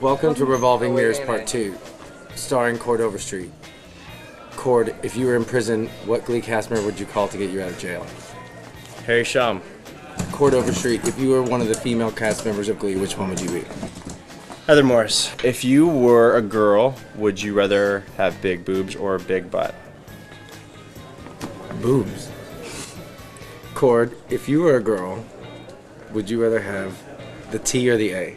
Welcome to Revolving Mirrors Part 2, starring Chord Overstreet. Chord, if you were in prison, what Glee cast member would you call to get you out of jail? Harry Shum. Chord Overstreet, if you were one of the female cast members of Glee, which one would you be? Heather Morris. If you were a girl, would you rather have big boobs or a big butt? Boobs. Chord, if you were a girl, would you rather have the T or the A?